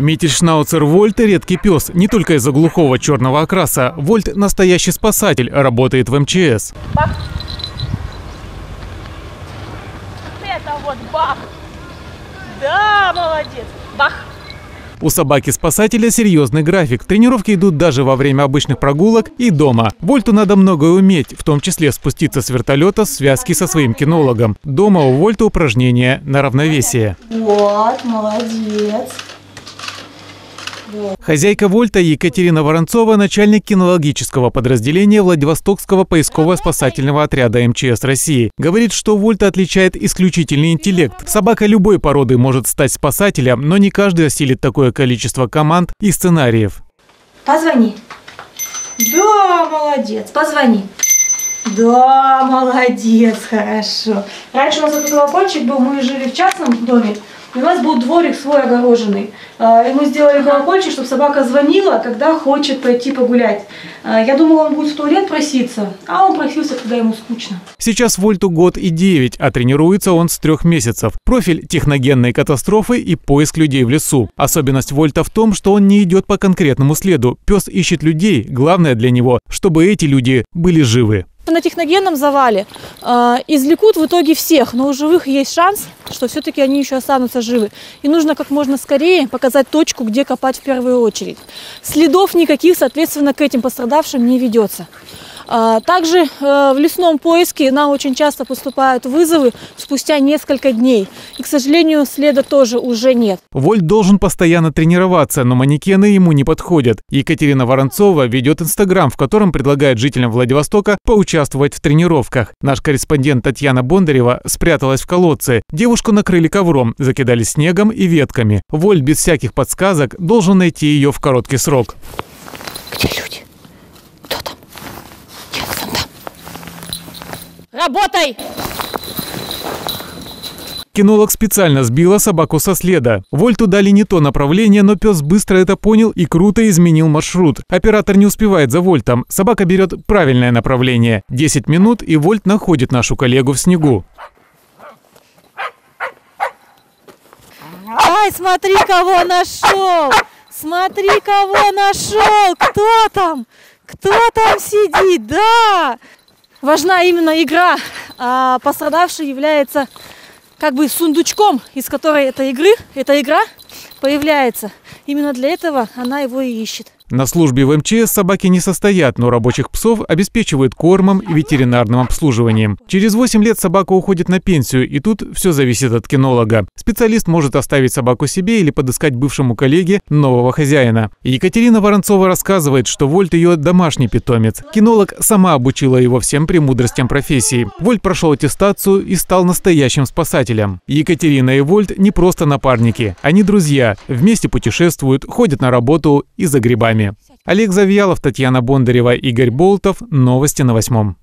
Миттельшнауцер Вольт – редкий пес. Не только из-за глухого черного окраса. Вольт – настоящий спасатель, работает в МЧС. Бах. Это вот бах. Да, молодец. Бах. У собаки-спасателя серьезный график. Тренировки идут даже во время обычных прогулок и дома. Вольту надо многое уметь, в том числе спуститься с вертолета в связке со своим кинологом. Дома у Вольта упражнения на равновесие. Вот, молодец. Хозяйка Вольта Екатерина Воронцова – начальник кинологического подразделения Владивостокского поисково-спасательного отряда МЧС России. Говорит, что Вольта отличает исключительный интеллект. Собака любой породы может стать спасателем, но не каждый осилит такое количество команд и сценариев. Позвони. Да, молодец. Позвони. Да, молодец, хорошо. Раньше у нас этот колокольчик был, мы жили в частном доме, и у нас был дворик свой огороженный. А, И мы сделали колокольчик, чтобы собака звонила, когда хочет пойти погулять. А, Я думала, он будет в туалет проситься, а он просился, когда ему скучно. Сейчас Вольту год и 9, а тренируется он с трех месяцев. Профиль – техногенной катастрофы и поиск людей в лесу. Особенность Вольта в том, что он не идет по конкретному следу. Пес ищет людей, главное для него, чтобы эти люди были живы. На техногенном завале э, извлекут в итоге всех, но у живых есть шанс, что все-таки они еще останутся живы. И нужно как можно скорее показать точку, где копать в первую очередь. Следов никаких, соответственно, к этим пострадавшим не ведется. А, Также э, в лесном поиске нам очень часто поступают вызовы спустя несколько дней. И, к сожалению, следа тоже уже нет. Вольт должен постоянно тренироваться, но манекены ему не подходят. Екатерина Воронцова ведет Инстаграм, в котором предлагает жителям Владивостока поучаствовать в тренировках. Наш корреспондент Татьяна Бондарева спряталась в колодце. Девушку накрыли ковром, закидали снегом и ветками. Вольт без всяких подсказок должен найти ее в короткий срок. Где люди? Кто там? Нет, вон там. Работай! Кинолог специально сбила собаку со следа. Вольту дали не то направление, но пес быстро это понял и круто изменил маршрут. Оператор не успевает за Вольтом. Собака берет правильное направление. 10 минут, и Вольт находит нашу коллегу в снегу. Ай, смотри, кого нашел! Смотри, кого нашел! Кто там? Кто там сидит? Да! Важна именно игра, а пострадавший является как бы сундучком, из которой эта игры, эта игра появляется. Именно для этого она его и ищет. На службе в МЧС собаки не состоят, но рабочих псов обеспечивают кормом и ветеринарным обслуживанием. Через 8 лет собака уходит на пенсию, и тут все зависит от кинолога. Специалист может оставить собаку себе или подыскать бывшему коллеге нового хозяина. Екатерина Воронцова рассказывает, что Вольт ее домашний питомец. Кинолог сама обучила его всем премудростям профессии. Вольт прошел аттестацию и стал настоящим спасателем. Екатерина и Вольт не просто напарники, они друзья. Вместе путешествуют, ходят на работу и за грибами. Олег Завьялов, Татьяна Бондарева, Игорь Болтов. Новости на восьмом.